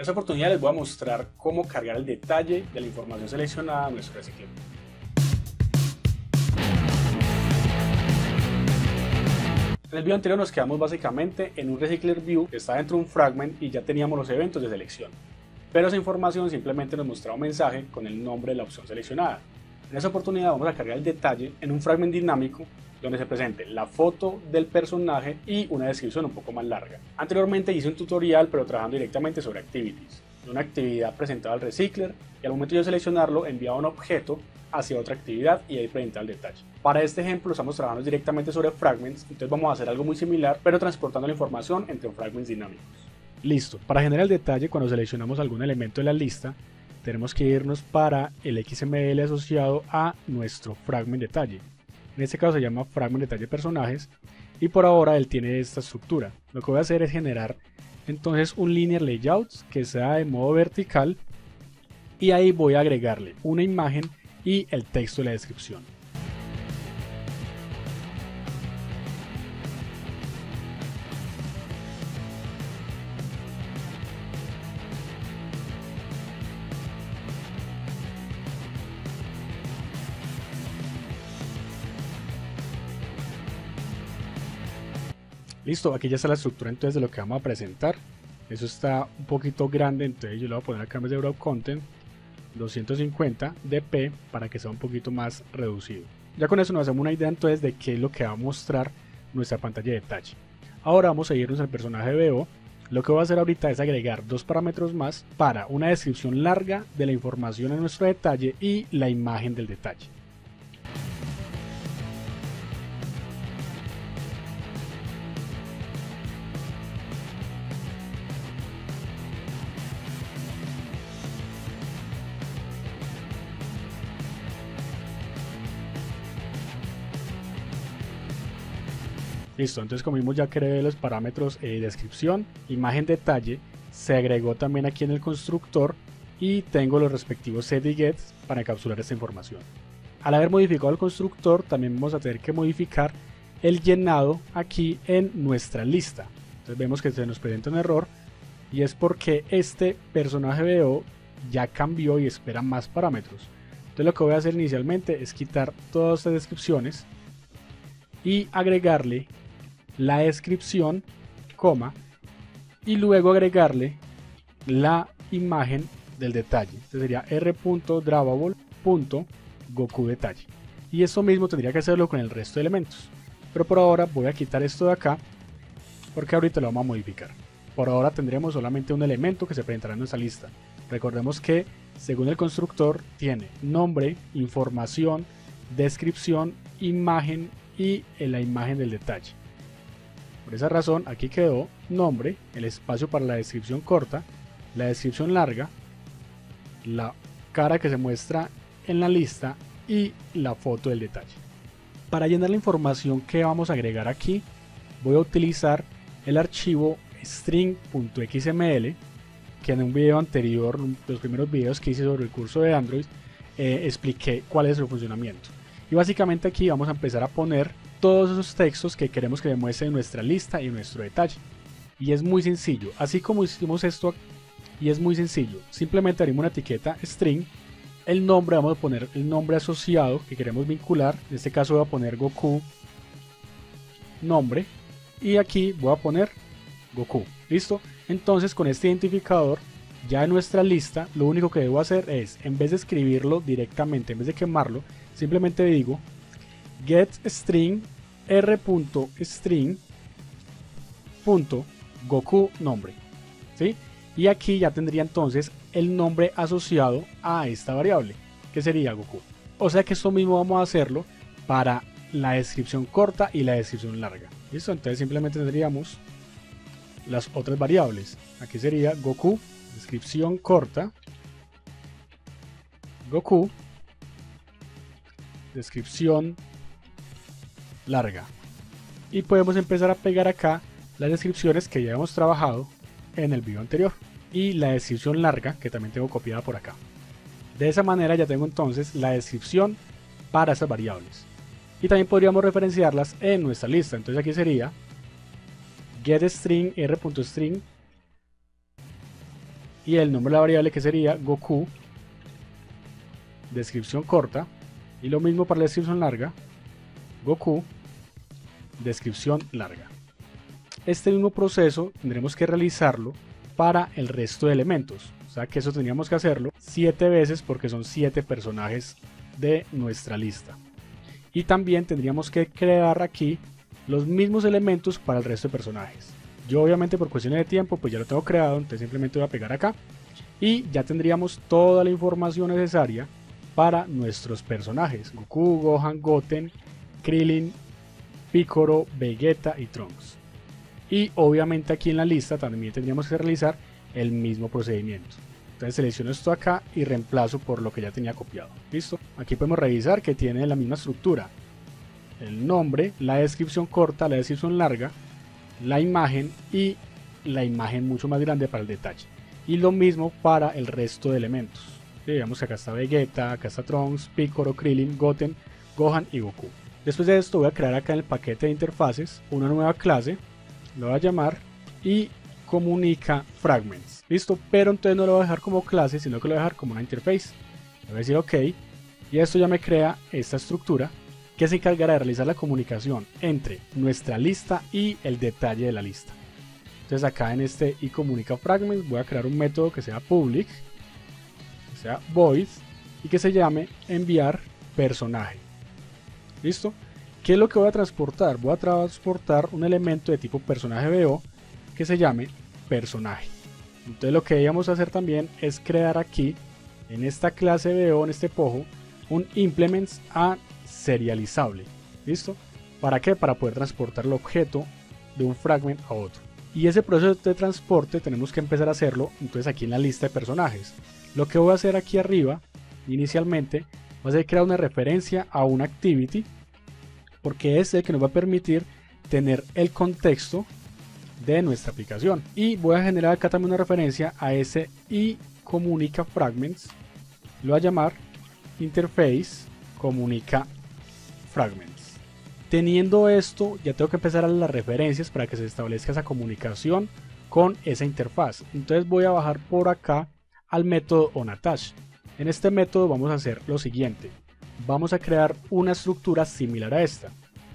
En esta oportunidad les voy a mostrar cómo cargar el detalle de la información seleccionada a nuestro Recycler. En el video anterior nos quedamos básicamente en un Recycler View que está dentro de un fragment y ya teníamos los eventos de selección. Pero esa información simplemente nos mostraba un mensaje con el nombre de la opción seleccionada. En esta oportunidad vamos a cargar el detalle en un fragment dinámico donde se presente la foto del personaje y una descripción un poco más larga. Anteriormente hice un tutorial pero trabajando directamente sobre activities, una actividad presentada al recycler y al momento de seleccionarlo enviaba un objeto hacia otra actividad y ahí presenta el detalle. Para este ejemplo estamos trabajando directamente sobre fragments, entonces vamos a hacer algo muy similar pero transportando la información entre fragments dinámicos. Listo, para generar el detalle cuando seleccionamos algún elemento de la lista tenemos que irnos para el XML asociado a nuestro fragment detalle. En este caso se llama fragment detalle personajes y por ahora él tiene esta estructura. Lo que voy a hacer es generar entonces un linear layout que sea de modo vertical y ahí voy a agregarle una imagen y el texto de la descripción. Listo, aquí ya está la estructura entonces de lo que vamos a presentar. Eso está un poquito grande, entonces yo le voy a poner acá en vez de Broad Content 250 dp para que sea un poquito más reducido. Ya con eso nos hacemos una idea entonces de qué es lo que va a mostrar nuestra pantalla de detalle. Ahora vamos a irnos al personaje BO. Lo que voy a hacer ahorita es agregar dos parámetros más para una descripción larga de la información en nuestro detalle y la imagen del detalle. Listo, entonces como vimos ya creé los parámetros eh, descripción, imagen detalle, se agregó también aquí en el constructor y tengo los respectivos set y get para encapsular esta información. Al haber modificado el constructor también vamos a tener que modificar el llenado aquí en nuestra lista. Entonces vemos que se nos presenta un error y es porque este personaje BO ya cambió y espera más parámetros. Entonces lo que voy a hacer inicialmente es quitar todas estas descripciones y agregarle la descripción, coma, y luego agregarle la imagen del detalle. Este sería r.drawable.goku detalle. Y eso mismo tendría que hacerlo con el resto de elementos. Pero por ahora voy a quitar esto de acá porque ahorita lo vamos a modificar. Por ahora tendremos solamente un elemento que se presentará en nuestra lista. Recordemos que según el constructor tiene nombre, información, descripción, imagen y la imagen del detalle. Por esa razón aquí quedó nombre, el espacio para la descripción corta, la descripción larga, la cara que se muestra en la lista y la foto del detalle. Para llenar la información que vamos a agregar aquí, voy a utilizar el archivo string.xml que en un video anterior, los primeros videos que hice sobre el curso de Android, eh, expliqué cuál es su funcionamiento. Y básicamente aquí vamos a empezar a poner todos esos textos que queremos que demuestren nuestra lista y nuestro detalle. Y es muy sencillo, así como hicimos esto y es muy sencillo, simplemente haremos una etiqueta string, el nombre vamos a poner el nombre asociado que queremos vincular, en este caso voy a poner Goku nombre. Y aquí voy a poner Goku, listo, entonces con este identificador ya en nuestra lista lo único que debo hacer es en vez de escribirlo directamente, en vez de quemarlo, simplemente digo get string r.string goku nombre ¿sí? y aquí ya tendría entonces el nombre asociado a esta variable que sería Goku. O sea que esto mismo vamos a hacerlo para la descripción corta y la descripción larga. Listo entonces simplemente tendríamos las otras variables. Aquí sería Goku descripción corta. Goku descripción larga. Y podemos empezar a pegar acá las descripciones que ya hemos trabajado en el video anterior. Y la descripción larga que también tengo copiada por acá. De esa manera ya tengo entonces la descripción para esas variables. Y también podríamos referenciarlas en nuestra lista. Entonces aquí sería getString r.string y el nombre de la variable que sería Goku, descripción corta, y lo mismo para la descripción larga, Goku, descripción larga. Este mismo proceso tendremos que realizarlo para el resto de elementos. O sea que eso tendríamos que hacerlo 7 veces porque son 7 personajes de nuestra lista. Y también tendríamos que crear aquí los mismos elementos para el resto de personajes. Yo obviamente por cuestiones de tiempo pues ya lo tengo creado, entonces simplemente voy a pegar acá. Y ya tendríamos toda la información necesaria para nuestros personajes. Goku, Gohan, Goten, Krillin, Piccolo, Vegeta y Trunks. Y obviamente aquí en la lista también tendríamos que realizar el mismo procedimiento. Entonces selecciono esto acá y reemplazo por lo que ya tenía copiado. ¿Listo? Aquí podemos revisar que tiene la misma estructura. El nombre, la descripción corta, la descripción larga, la imagen y la imagen mucho más grande para el detalle. Y lo mismo para el resto de elementos. Digamos que acá está Vegeta, acá está Trunks, Piccolo, Krillin, Goten, Gohan y Goku. Después de esto voy a crear acá en el paquete de interfaces una nueva clase, lo voy a llamar y comunica fragments. Listo, pero entonces no lo voy a dejar como clase, sino que lo voy a dejar como una interface. Le voy a decir OK y esto ya me crea esta estructura que se encargará de realizar la comunicación entre nuestra lista y el detalle de la lista. Entonces acá en este y comunica fragments voy a crear un método que sea public, que sea void y que se llame enviar personaje. ¿Listo? ¿Qué es lo que voy a transportar? Voy a transportar un elemento de tipo personaje BO que se llame personaje. Entonces lo que íbamos a hacer también es crear aquí, en esta clase BO, en este pojo, un implements a serializable. ¿Listo? ¿Para qué? Para poder transportar el objeto de un fragment a otro. Y ese proceso de transporte tenemos que empezar a hacerlo entonces aquí en la lista de personajes. Lo que voy a hacer aquí arriba, inicialmente, va a crear una referencia a un activity porque es el que nos va a permitir tener el contexto de nuestra aplicación. Y voy a generar acá también una referencia a ese y fragments. Lo voy a llamar interface comunica fragments. Teniendo esto ya tengo que empezar a las referencias para que se establezca esa comunicación con esa interfaz. Entonces voy a bajar por acá al método onAttach en este método vamos a hacer lo siguiente. Vamos a crear una estructura similar a esta.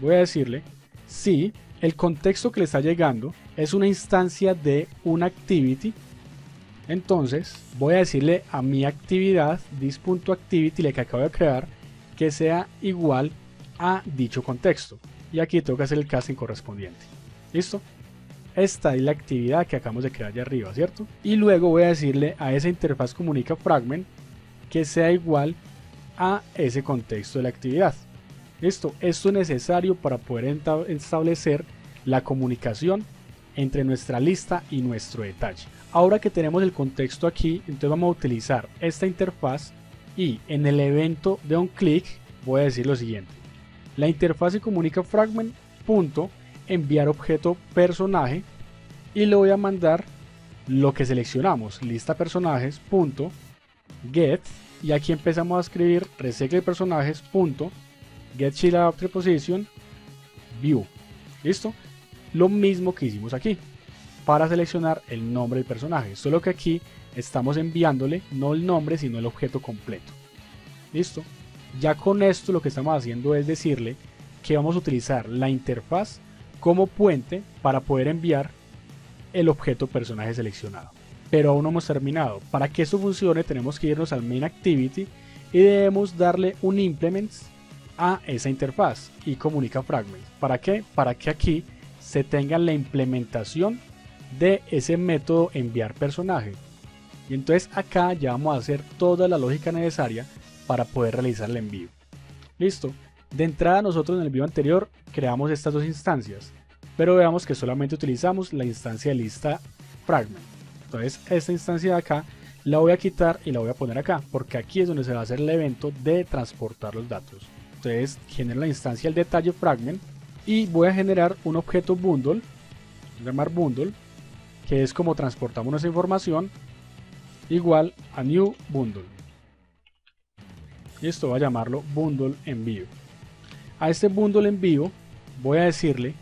Voy a decirle si el contexto que le está llegando es una instancia de una activity. Entonces voy a decirle a mi actividad, this.activity, la que acabo de crear, que sea igual a dicho contexto. Y aquí tengo que hacer el casting correspondiente. ¿Listo? Esta es la actividad que acabamos de crear allá arriba, ¿cierto? Y luego voy a decirle a esa interfaz comunica fragment que sea igual a ese contexto de la actividad. Esto, esto es necesario para poder establecer la comunicación entre nuestra lista y nuestro detalle. Ahora que tenemos el contexto aquí, entonces vamos a utilizar esta interfaz y en el evento de un clic voy a decir lo siguiente. La interfaz se comunica fragment punto enviar objeto personaje y le voy a mandar lo que seleccionamos lista personajes punto get y aquí empezamos a escribir recycle personajes punto. Get position view. Listo lo mismo que hicimos aquí para seleccionar el nombre del personaje solo que aquí estamos enviándole no el nombre sino el objeto completo. Listo ya con esto lo que estamos haciendo es decirle que vamos a utilizar la interfaz como puente para poder enviar el objeto personaje seleccionado pero aún no hemos terminado. Para que esto funcione tenemos que irnos al main activity y debemos darle un implement a esa interfaz y comunica fragment. ¿Para qué? Para que aquí se tenga la implementación de ese método enviar personaje. Y entonces acá ya vamos a hacer toda la lógica necesaria para poder realizar el envío. Listo. De entrada nosotros en el video anterior creamos estas dos instancias, pero veamos que solamente utilizamos la instancia de lista fragment. Entonces esta instancia de acá la voy a quitar y la voy a poner acá, porque aquí es donde se va a hacer el evento de transportar los datos. Entonces genero la instancia del detalle fragment y voy a generar un objeto bundle, llamar bundle, que es como transportamos nuestra información, igual a new bundle. Y esto va a llamarlo bundle envío. A este bundle envío voy a decirle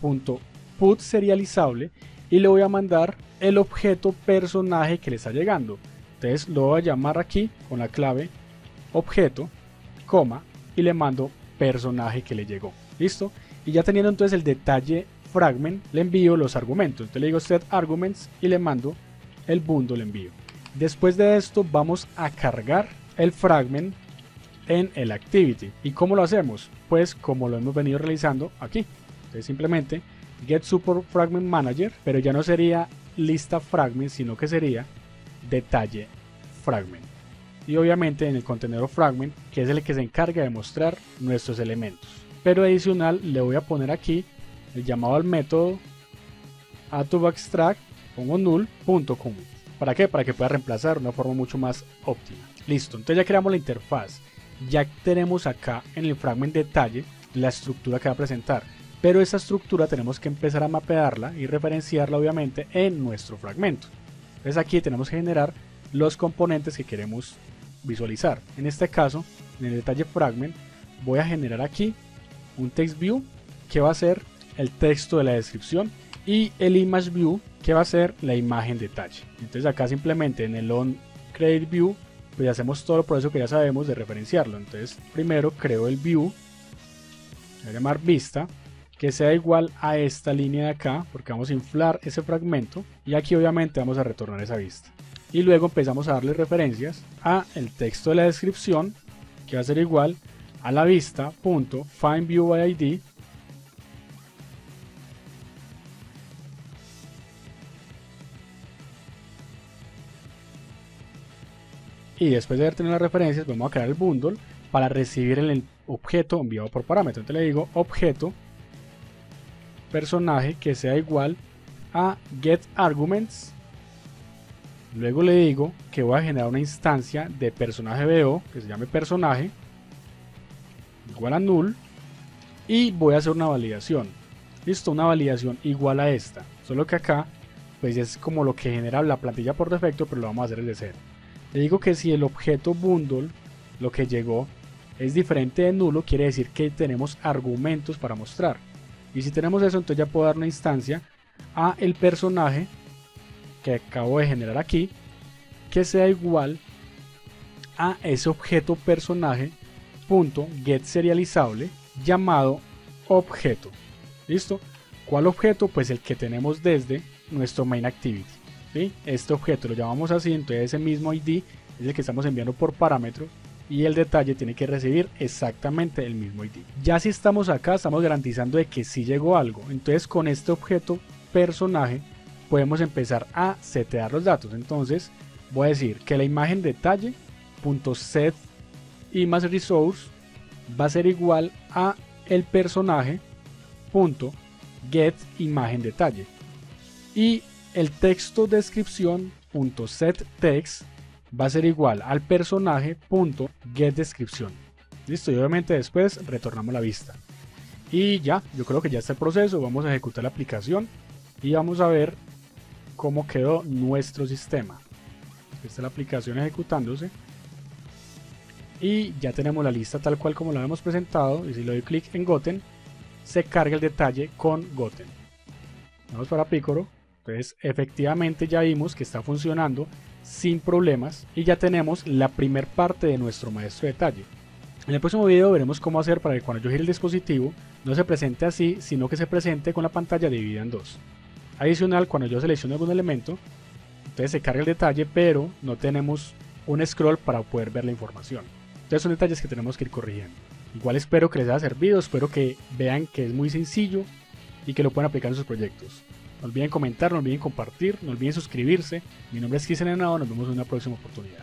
punto put serializable y le voy a mandar el objeto personaje que le está llegando. Entonces lo voy a llamar aquí con la clave objeto, coma, y le mando personaje que le llegó. ¿Listo? Y ya teniendo entonces el detalle fragment, le envío los argumentos. Entonces le digo set arguments y le mando el bundle envío. Después de esto vamos a cargar el fragment en el activity. ¿Y cómo lo hacemos? Pues como lo hemos venido realizando aquí. Entonces simplemente get support fragment manager, pero ya no sería lista fragment, sino que sería detalle fragment. Y obviamente en el contenedor fragment, que es el que se encarga de mostrar nuestros elementos. Pero adicional le voy a poner aquí el llamado al método extract pongo null.com. ¿Para qué? Para que pueda reemplazar de una forma mucho más óptima. Listo, entonces ya creamos la interfaz. Ya tenemos acá en el fragment detalle la estructura que va a presentar. Pero esa estructura tenemos que empezar a mapearla y referenciarla obviamente en nuestro fragmento. Entonces aquí tenemos que generar los componentes que queremos visualizar. En este caso, en el detalle fragment, voy a generar aquí un text view que va a ser el texto de la descripción y el image view que va a ser la imagen detalle. Entonces acá simplemente en el on create view pues hacemos todo el proceso que ya sabemos de referenciarlo. Entonces primero creo el view, voy a llamar vista, que sea igual a esta línea de acá porque vamos a inflar ese fragmento y aquí obviamente vamos a retornar esa vista. Y luego empezamos a darle referencias a el texto de la descripción que va a ser igual a la vista punto find view by id y después de haber tenido las referencias vamos a crear el bundle para recibir el objeto enviado por parámetro entonces le digo objeto personaje que sea igual a get arguments. Luego le digo que voy a generar una instancia de personaje BO que se llame personaje igual a null y voy a hacer una validación. Listo una validación igual a esta. Solo que acá pues es como lo que genera la plantilla por defecto pero lo vamos a hacer desde cero. Le digo que si el objeto bundle, lo que llegó, es diferente de nulo, quiere decir que tenemos argumentos para mostrar. Y si tenemos eso, entonces ya puedo dar una instancia a el personaje que acabo de generar aquí, que sea igual a ese objeto personaje punto get serializable llamado objeto. ¿Listo? ¿Cuál objeto? Pues el que tenemos desde nuestro main activity. Este objeto lo llamamos así, entonces ese mismo ID es el que estamos enviando por parámetro y el detalle tiene que recibir exactamente el mismo ID. Ya si estamos acá, estamos garantizando de que sí llegó algo. Entonces con este objeto personaje podemos empezar a setear los datos. Entonces voy a decir que la imagen detalle .set image resource va a ser igual a el personaje get imagen detalle y el texto descripción .set text va a ser igual al personaje .get descripción. Listo, y obviamente después retornamos la vista. Y ya, yo creo que ya está el proceso, vamos a ejecutar la aplicación y vamos a ver cómo quedó nuestro sistema. Esta es la aplicación ejecutándose. Y ya tenemos la lista tal cual como la hemos presentado. Y si le doy clic en Goten, se carga el detalle con Goten. Vamos para Picoro. Entonces efectivamente ya vimos que está funcionando sin problemas y ya tenemos la primer parte de nuestro maestro detalle. En el próximo video veremos cómo hacer para que cuando yo gire el dispositivo no se presente así, sino que se presente con la pantalla dividida en dos. Adicional, cuando yo selecciono algún elemento, entonces se carga el detalle, pero no tenemos un scroll para poder ver la información. Entonces son detalles que tenemos que ir corrigiendo. Igual espero que les haya servido, espero que vean que es muy sencillo y que lo puedan aplicar en sus proyectos. No olviden comentar, no olviden compartir, no olviden suscribirse. Mi nombre es Cristian Henao, nos vemos en una próxima oportunidad.